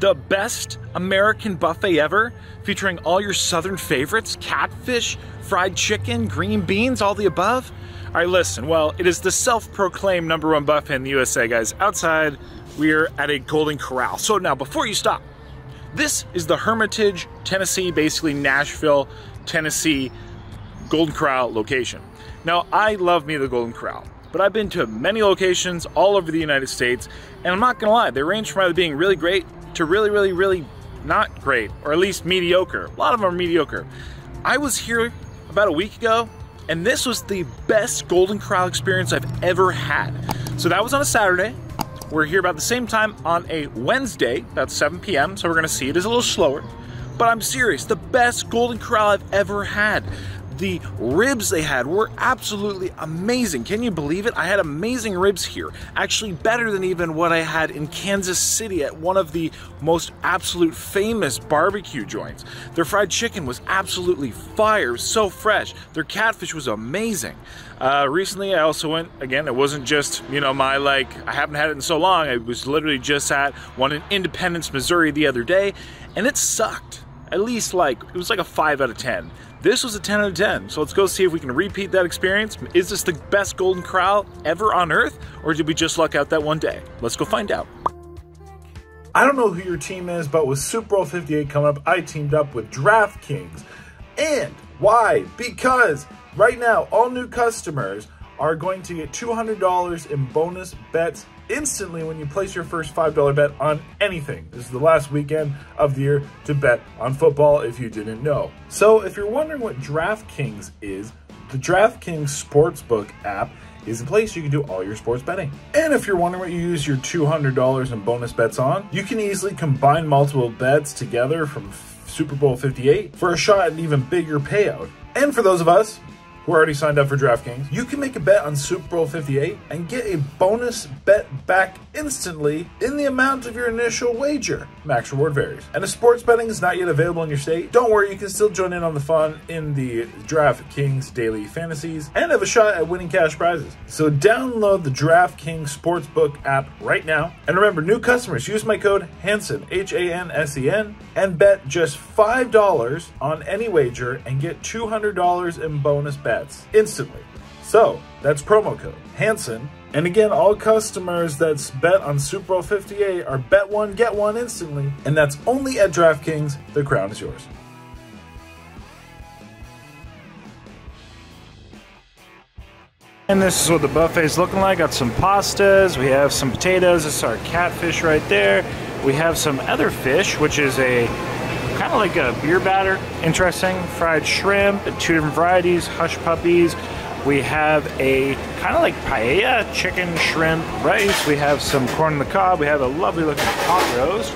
The best American buffet ever, featuring all your southern favorites catfish, fried chicken, green beans, all the above? All right, listen, well, it is the self proclaimed number one buffet in the USA, guys. Outside, we're at a Golden Corral. So now, before you stop, this is the Hermitage, Tennessee, basically Nashville, Tennessee Golden Corral location. Now, I love me the Golden Corral but I've been to many locations all over the United States, and I'm not gonna lie, they range from either being really great to really, really, really not great, or at least mediocre. A lot of them are mediocre. I was here about a week ago, and this was the best Golden Corral experience I've ever had. So that was on a Saturday. We're here about the same time on a Wednesday, about 7 p.m., so we're gonna see it is a little slower. But I'm serious, the best Golden Corral I've ever had. The ribs they had were absolutely amazing. Can you believe it? I had amazing ribs here. Actually, better than even what I had in Kansas City at one of the most absolute famous barbecue joints. Their fried chicken was absolutely fire, so fresh. Their catfish was amazing. Uh, recently, I also went again. It wasn't just you know my like I haven't had it in so long. I was literally just at one in Independence, Missouri the other day, and it sucked. At least like it was like a five out of ten. This was a 10 out of 10, so let's go see if we can repeat that experience. Is this the best Golden Corral ever on Earth, or did we just luck out that one day? Let's go find out. I don't know who your team is, but with Super Bowl 58 coming up, I teamed up with DraftKings. And why? Because right now, all new customers are going to get $200 in bonus bets instantly when you place your first $5 bet on anything. This is the last weekend of the year to bet on football if you didn't know. So if you're wondering what DraftKings is, the DraftKings Sportsbook app is a place you can do all your sports betting. And if you're wondering what you use your $200 in bonus bets on, you can easily combine multiple bets together from Super Bowl 58 for a shot at an even bigger payout. And for those of us who already signed up for DraftKings, you can make a bet on Super Bowl 58 and get a bonus bet back instantly in the amount of your initial wager. Max reward varies. And if sports betting is not yet available in your state, don't worry, you can still join in on the fun in the DraftKings Daily Fantasies and have a shot at winning cash prizes. So download the DraftKings Sportsbook app right now. And remember, new customers use my code HANSEN, H-A-N-S-E-N, and bet just $5 on any wager and get $200 in bonus bets instantly. So that's promo code HANSEN. And again, all customers that's bet on Super Bowl 58 are bet one, get one instantly. And that's only at DraftKings. The crown is yours. And this is what the buffet is looking like. Got some pastas, we have some potatoes, this is our catfish right there. We have some other fish, which is a kind of like a beer batter. Interesting. Fried shrimp, two different varieties, hush puppies. We have a kind of like paella, chicken, shrimp, rice. We have some corn on the cob. We have a lovely looking pot roast.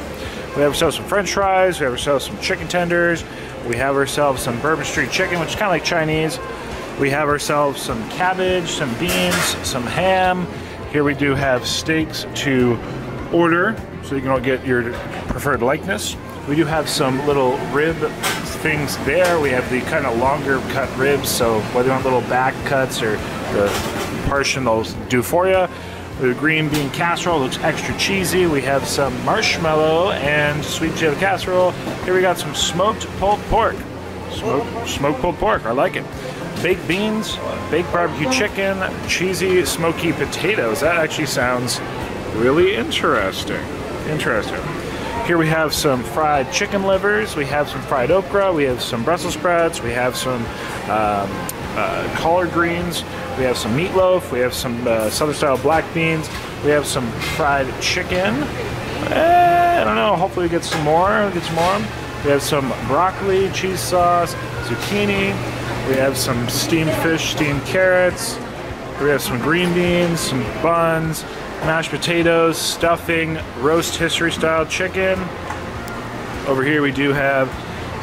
We have ourselves some french fries. We have ourselves some chicken tenders. We have ourselves some Bourbon Street chicken, which is kind of like Chinese. We have ourselves some cabbage, some beans, some ham. Here we do have steaks to order, so you can all get your preferred likeness. We do have some little rib things there. We have the kind of longer cut ribs, so whether you want little back cuts or the portion they'll do for you. The green bean casserole looks extra cheesy. We have some marshmallow and sweet potato casserole. Here we got some smoked pulled pork. Smoked, smoked pulled pork, I like it. Baked beans, baked barbecue chicken, cheesy smoky potatoes. That actually sounds really interesting. Interesting. Here we have some fried chicken livers, we have some fried okra, we have some Brussels sprouts, we have some um, uh, collard greens, we have some meatloaf, we have some uh, southern style black beans, we have some fried chicken. Eh, I don't know, hopefully we get some more, get some more. We have some broccoli, cheese sauce, zucchini, we have some steamed fish, steamed carrots, we have some green beans, some buns, mashed potatoes, stuffing, rotisserie style chicken. Over here we do have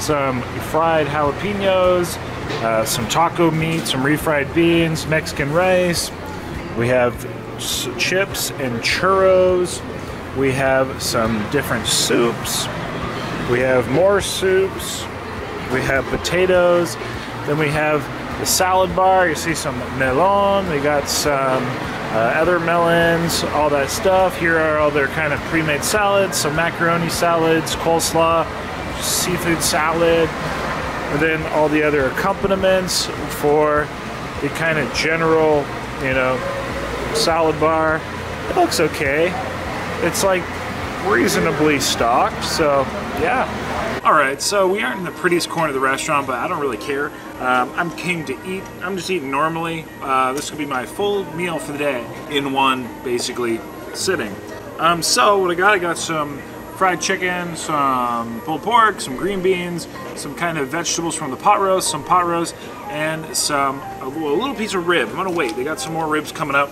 some fried jalapenos, uh, some taco meat, some refried beans, Mexican rice. We have chips and churros. We have some different soups. We have more soups. We have potatoes. Then we have the salad bar. You see some melon. We got some uh, other melons, all that stuff. Here are all their kind of pre-made salads, some macaroni salads, coleslaw, seafood salad, and then all the other accompaniments for the kind of general, you know, salad bar. It looks okay. It's like reasonably stocked, so yeah. All right, so we aren't in the prettiest corner of the restaurant, but I don't really care. Um, I'm came to eat. I'm just eating normally. Uh, this could be my full meal for the day in one, basically, sitting. Um, so what I got, I got some fried chicken, some pulled pork, some green beans, some kind of vegetables from the pot roast, some pot roast, and some a little piece of rib. I'm gonna wait. They got some more ribs coming up.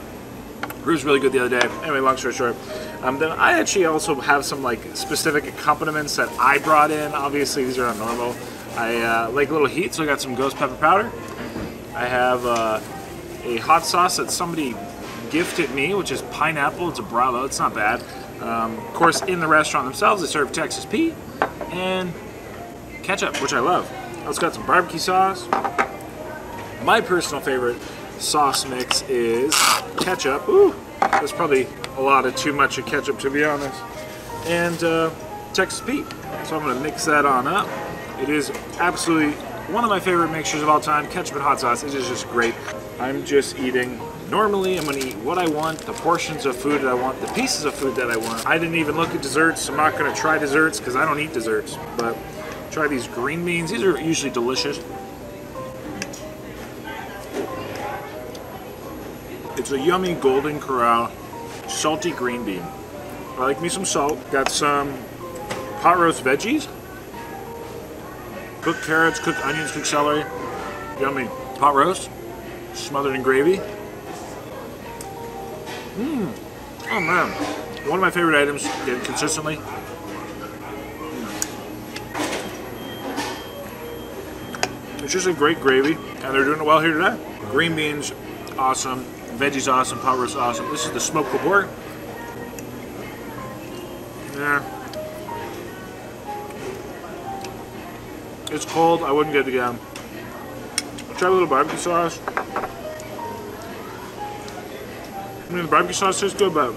Ribs really good the other day. Anyway, long story short. Um, then I actually also have some like specific accompaniments that I brought in. Obviously, these are not normal. I uh, like a little heat, so I got some ghost pepper powder. I have uh, a hot sauce that somebody gifted me, which is pineapple. It's a Bravo. It's not bad. Um, of course, in the restaurant themselves, they serve Texas Pete and ketchup, which I love. I also got some barbecue sauce. My personal favorite sauce mix is ketchup. Ooh, that's probably a lot of too much of ketchup to be honest. And uh, Texas Pete. So I'm gonna mix that on up. It is absolutely one of my favorite mixtures of all time. Ketchup and hot sauce. It is just great. I'm just eating normally. I'm gonna eat what I want, the portions of food that I want, the pieces of food that I want. I didn't even look at desserts. So I'm not gonna try desserts because I don't eat desserts. But try these green beans. These are usually delicious. It's a yummy golden corral salty green bean. I like me some salt. Got some pot roast veggies. Cooked carrots, cooked onions, cooked celery. Yummy. Pot roast, smothered in gravy. Mmm. Oh man. One of my favorite items, consistently. It's just a great gravy, and they're doing it well here today. Green beans, awesome. Veggies awesome, pot roast awesome. This is the smoked pork. Yeah. It's cold, I wouldn't get it again. Try a little barbecue sauce. I mean, the barbecue sauce tastes good, but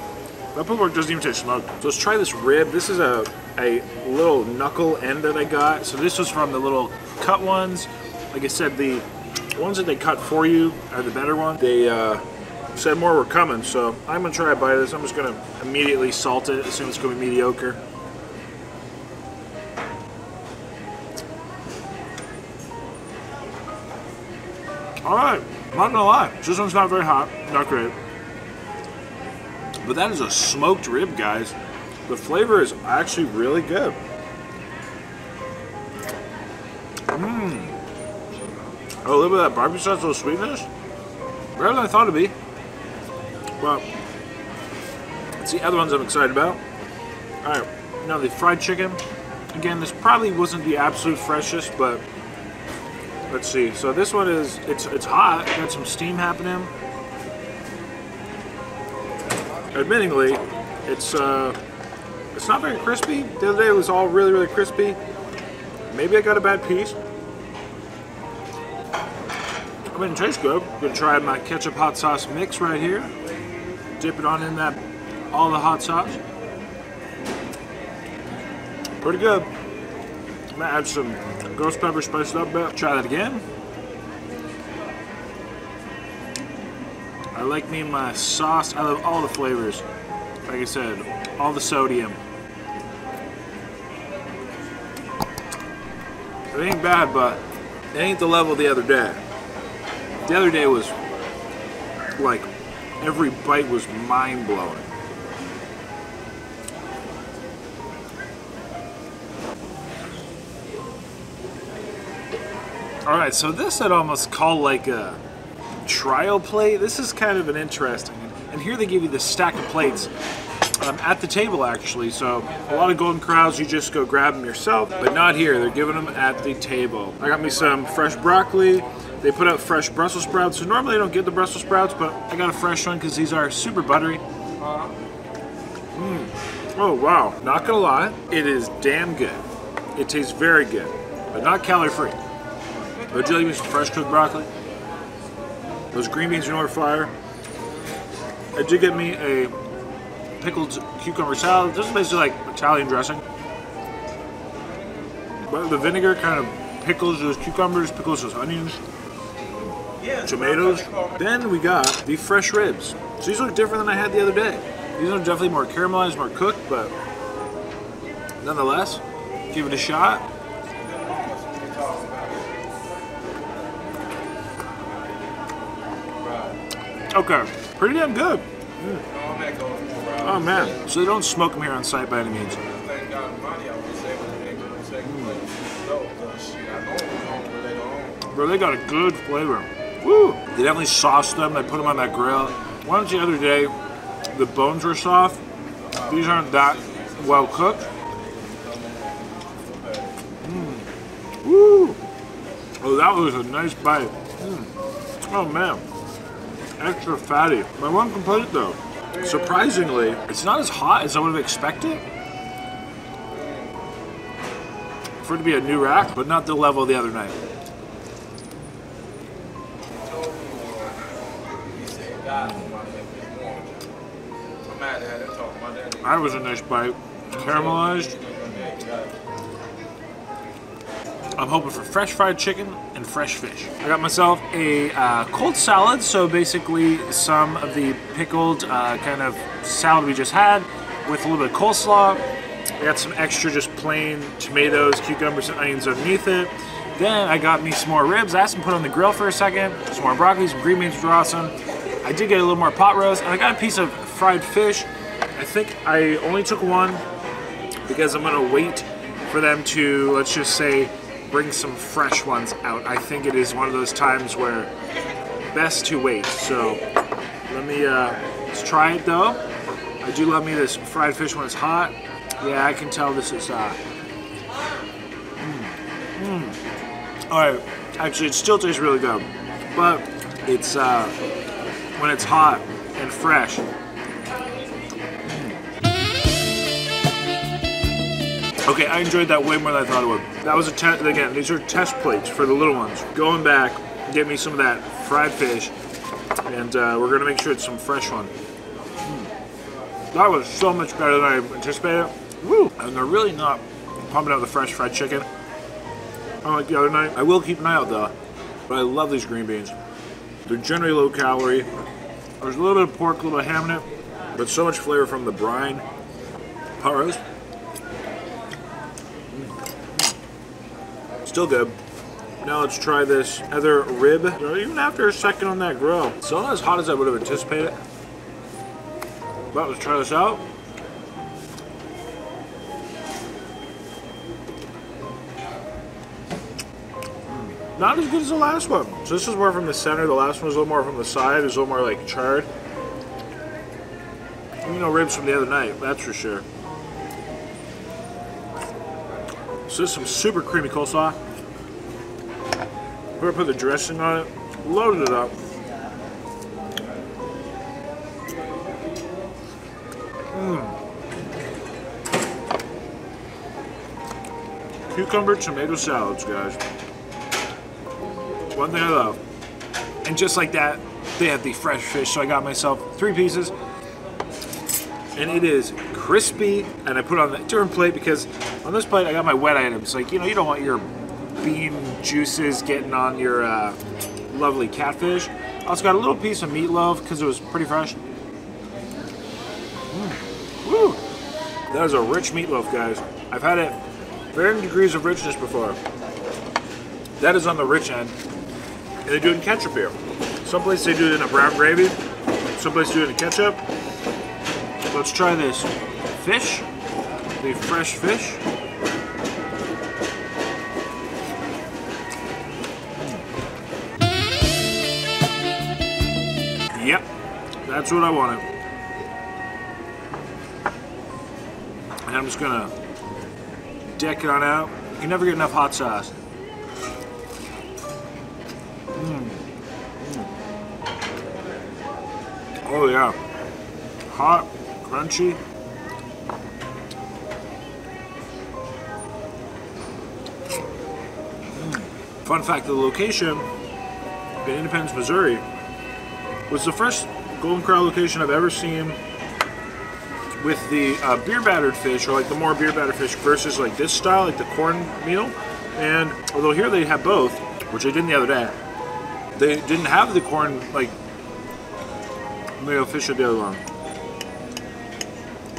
that pork doesn't even taste smoked. So let's try this rib. This is a, a little knuckle end that I got. So this was from the little cut ones. Like I said, the ones that they cut for you are the better ones. They uh, said more were coming, so I'm gonna try a bite of this. I'm just gonna immediately salt it, assume it's gonna be mediocre. Alright, not gonna lie, this one's not very hot, not great. But that is a smoked rib, guys. The flavor is actually really good. Mmm. Oh, a little bit of that barbecue sauce, a little sweetness. Better than I thought it'd be. But it's the other ones I'm excited about. Alright, now the fried chicken. Again, this probably wasn't the absolute freshest, but let's see. So this one is it's it's hot, got some steam happening. Admittingly, it's uh it's not very crispy. The other day it was all really, really crispy. Maybe I got a bad piece. I mean, it tastes good. I'm gonna try my ketchup hot sauce mix right here dip it on in that, all the hot sauce. Pretty good. I'm gonna add some ghost pepper, spice it up a bit. Try that again. I like me my sauce. I love all the flavors. Like I said, all the sodium. It ain't bad, but it ain't the level the other day. The other day was like every bite was mind blowing. All right, so this I'd almost call like a trial plate. This is kind of an interesting, and here they give you the stack of plates um, at the table actually. So a lot of Golden Corrals, you just go grab them yourself, but not here. They're giving them at the table. I got me some fresh broccoli, they put out fresh Brussels sprouts. So normally I don't get the Brussels sprouts, but I got a fresh one because these are super buttery. Mm. Oh wow, not gonna lie, it is damn good. It tastes very good, but not calorie free. But like some fresh cooked broccoli? Those green beans are no fire. I did get me a pickled cucumber salad. This is basically like Italian dressing. But the vinegar kind of pickles those cucumbers, pickles those onions, tomatoes. Then we got the fresh ribs. So these look different than I had the other day. These are definitely more caramelized, more cooked, but nonetheless, give it a shot. Okay, pretty damn good. Mm. Oh man, so they don't smoke them here on site by any means. Mm. Bro, they got a good flavor. Woo! They definitely sauced them. They put them on that grill. One the other day, the bones were soft. These aren't that well cooked. Mm. Woo! Oh, that was a nice bite. Mm. Oh man, extra fatty. My one complaint though, surprisingly, it's not as hot as I would have expected. For it to be a new rack, but not the level of the other night. That was a nice bite. Caramelized. I'm hoping for fresh fried chicken and fresh fish. I got myself a uh, cold salad, so basically some of the pickled uh, kind of salad we just had with a little bit of coleslaw. I got some extra just plain tomatoes, cucumbers, and onions underneath it. Then I got me some more ribs. I asked them to put on the grill for a second. Some more broccoli, some green beans, which were awesome. I did get a little more pot roast, and I got a piece of fried fish. I think I only took one because I'm gonna wait for them to, let's just say, bring some fresh ones out. I think it is one of those times where best to wait. So let me, uh, let's try it though. I do love me this fried fish when it's hot. Yeah, I can tell this is, uh, mm, mm. All right, actually it still tastes really good, but it's, uh, when it's hot and fresh, Okay, I enjoyed that way more than I thought it would. That was a test, again, these are test plates for the little ones. Going back, get me some of that fried fish, and uh, we're gonna make sure it's some fresh one. Mm. That was so much better than I anticipated. Woo! And they're really not pumping out the fresh fried chicken. Unlike the other night. I will keep an eye out though, but I love these green beans. They're generally low calorie. There's a little bit of pork, a little ham in it, but so much flavor from the brine. Pot roast. Mm. Still good. Now let's try this other rib. Even after a second on that grill, still not as hot as I would have anticipated. But let's try this out. Not as good as the last one. So this is more from the center. The last one was a little more from the side. It was a little more like charred. You know, ribs from the other night, that's for sure. So this is some super creamy coleslaw. We're gonna put the dressing on it, loaded it up. Mm. Cucumber tomato salads, guys. One I love. And just like that, they have the fresh fish, so I got myself three pieces. And it is crispy, and I put on a different plate because on this plate I got my wet items. Like, you know, you don't want your bean juices getting on your uh, lovely catfish. I also got a little piece of meatloaf because it was pretty fresh. Mm. Woo! That is a rich meatloaf, guys. I've had it varying degrees of richness before. That is on the rich end. And they do it in ketchup here. Some places they do it in a brown gravy. Some places do it in ketchup. Let's try this fish, the fresh fish. Hmm. Yep, that's what I wanted. And I'm just gonna deck it on out. You can never get enough hot sauce. Oh yeah, hot, crunchy. Mm. Fun fact, the location in Independence, Missouri was the first Golden Corral location I've ever seen with the uh, beer battered fish, or like the more beer battered fish versus like this style, like the corn meal. And although here they have both, which I did the other day, they didn't have the corn like the other one.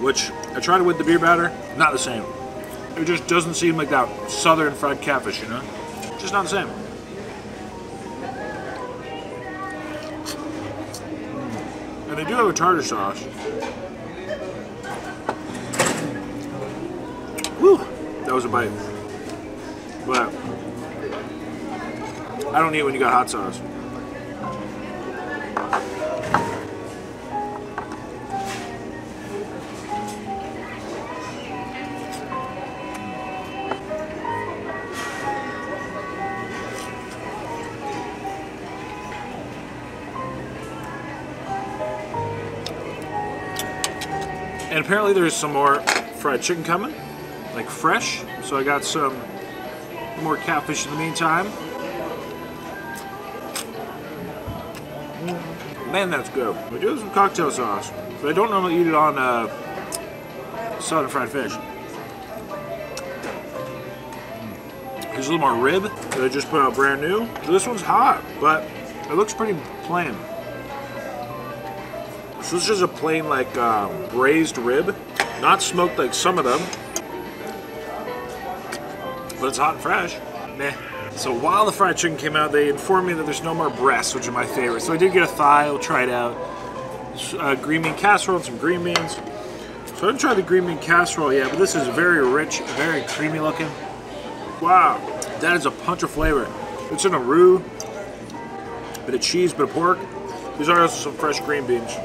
Which I tried it with the beer batter, not the same. It just doesn't seem like that southern fried catfish, you know? Just not the same. And they do have a tartar sauce. Woo! That was a bite. But I don't eat when you got hot sauce. Apparently there's some more fried chicken coming, like fresh. So I got some more catfish in the meantime. Man, that's good. We do have some cocktail sauce, but I don't normally eat it on uh, southern fried fish. Here's a little more rib that I just put out brand new. This one's hot, but it looks pretty plain. So this is just a plain like uh, braised rib, not smoked like some of them, but it's hot and fresh. Meh. So while the fried chicken came out, they informed me that there's no more breasts, which are my favorite. So I did get a thigh. I'll try it out. Uh, green bean casserole and some green beans. So I haven't tried the green bean casserole yet, but this is very rich, very creamy looking. Wow, that is a punch of flavor. It's in a roux, bit of cheese, bit of pork. These are also some fresh green beans.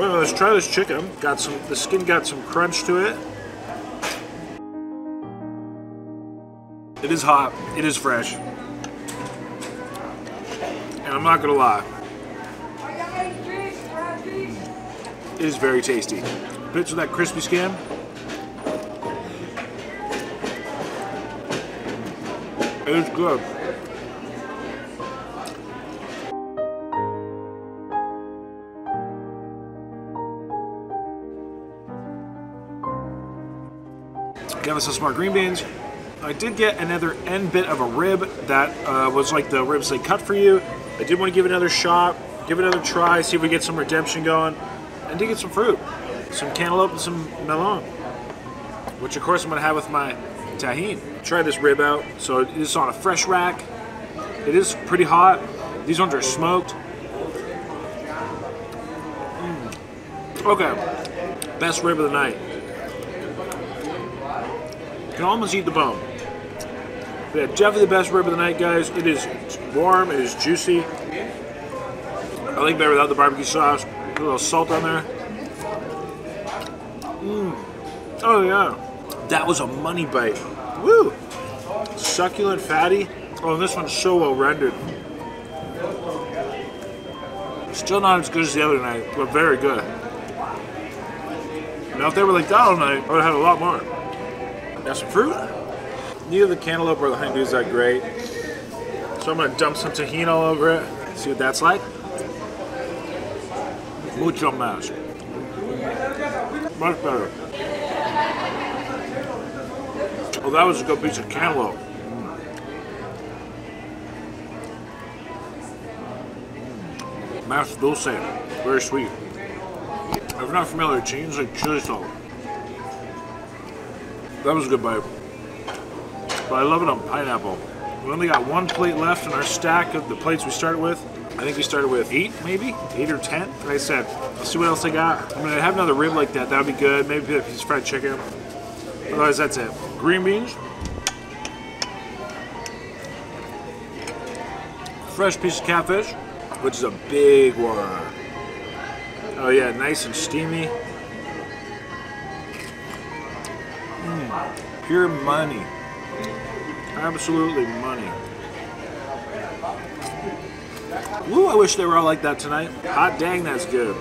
Well, let's try this chicken. Got some, the skin got some crunch to it. It is hot, it is fresh. And I'm not gonna lie. It is very tasty. Bits of that crispy skin. It is good. Some smart green beans. I did get another end bit of a rib that uh, was like the ribs they cut for you. I did want to give it another shot, give it another try, see if we get some redemption going, and did get some fruit, some cantaloupe and some melon, which of course I'm gonna have with my Tajín. Try this rib out. So it is on a fresh rack. It is pretty hot. These ones are smoked. Mm. Okay, best rib of the night. Can almost eat the bone. But yeah, definitely the best rib of the night, guys. It is warm, it is juicy. I like better without the barbecue sauce. Put a little salt on there. Mmm. Oh yeah. That was a money bite. Woo! Succulent, fatty. Oh, this one's so well rendered. Still not as good as the other night, but very good. Now if they were like that all night, I would have had a lot more. Got some fruit. Neither the cantaloupe or the honeydew is that great. So I'm gonna dump some Tajín all over it. See what that's like. Mucho más. Much better. Oh, that was a good piece of cantaloupe. Mm. Mashed dulce. Very sweet. If you're not familiar, Tajín like chili salt. That was a good bite. But I love it on pineapple. We only got one plate left in our stack of the plates we started with. I think we started with eight, maybe? Eight or ten? Like I said, let's see what else I got. I'm gonna have another rib like that. That would be good. Maybe a piece of fried chicken. Otherwise, that's it. Green beans. Fresh piece of catfish, which is a big one. Oh yeah, nice and steamy. Pure money. Absolutely money. Ooh, I wish they were all like that tonight. Hot dang, that's good.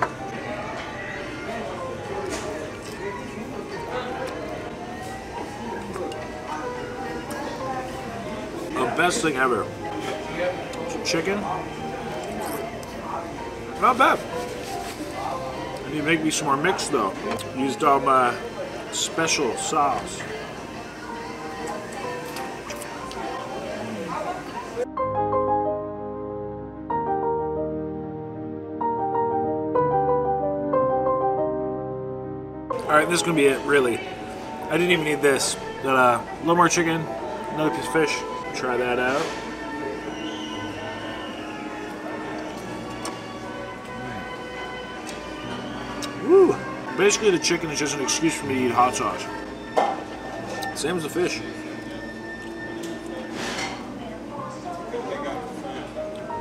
The best thing ever. some chicken. Not bad. I need to make me some more mix though. Used all my special sauce. Right, this is gonna be it, really. I didn't even need this. But uh, a little more chicken, another piece of fish. Try that out. Woo! Basically, the chicken is just an excuse for me to eat hot sauce. Same as the fish.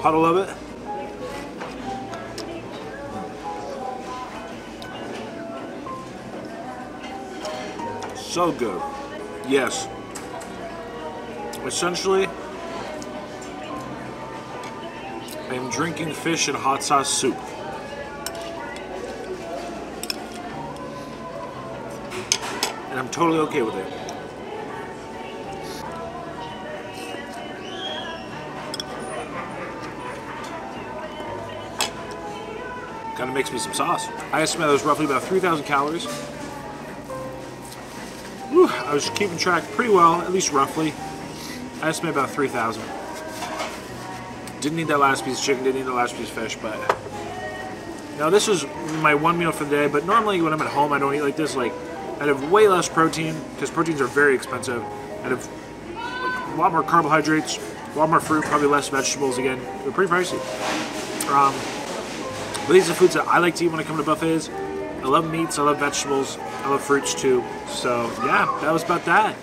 Puddle of it. So good. Yes. Essentially, I'm drinking fish and hot sauce soup. And I'm totally okay with it. Kind of makes me some sauce. I estimate it was roughly about 3,000 calories. Whew, I was keeping track pretty well, at least roughly. I estimate about 3,000. Didn't need that last piece of chicken, didn't need that last piece of fish, but... Now this is my one meal for the day, but normally when I'm at home I don't eat like this. Like, I'd have way less protein, because proteins are very expensive. I'd have a lot more carbohydrates, a lot more fruit, probably less vegetables again. They're pretty pricey. Um, but these are foods that I like to eat when I come to buffets. I love meats, I love vegetables, I love fruits too. So yeah, that was about that.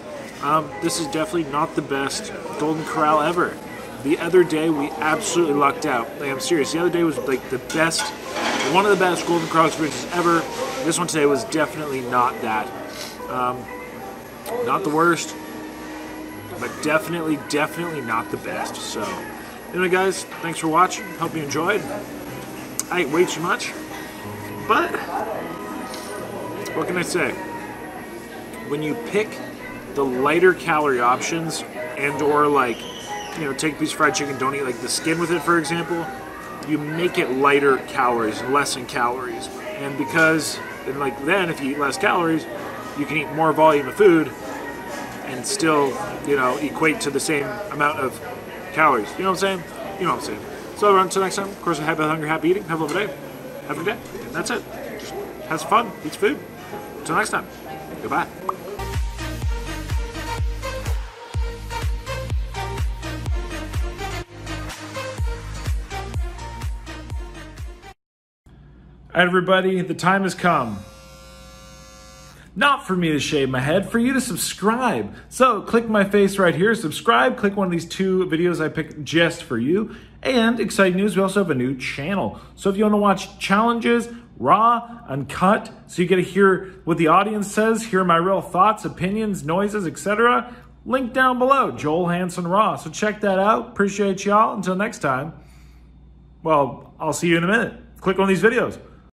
Um, this is definitely not the best Golden Corral ever. The other day we absolutely lucked out. Like I'm serious. The other day was like the best, one of the best Golden Corral experiences ever. This one today was definitely not that. Um, not the worst, but definitely, definitely not the best. So anyway, guys, thanks for watching. Hope you enjoyed. I ate way too much, but what can I say? When you pick the lighter calorie options and or like, you know, take a piece of fried chicken, don't eat like the skin with it, for example, you make it lighter calories, less in calories. And because, and like then if you eat less calories, you can eat more volume of food and still, you know, equate to the same amount of calories. You know what I'm saying? You know what I'm saying. So until next time, of course, happy hungry, happy eating. Have a lovely day. Have a good day. and That's it. Just have some fun. Eat some food. Until next time. Goodbye. Everybody, the time has come. Not for me to shave my head, for you to subscribe. So click my face right here, subscribe, click one of these two videos I picked just for you. And exciting news, we also have a new channel. So if you want to watch challenges, raw, uncut, so you get to hear what the audience says, hear my real thoughts, opinions, noises, etc., link down below, Joel Hansen Raw. So check that out. Appreciate y'all. Until next time, well, I'll see you in a minute. Click on these videos.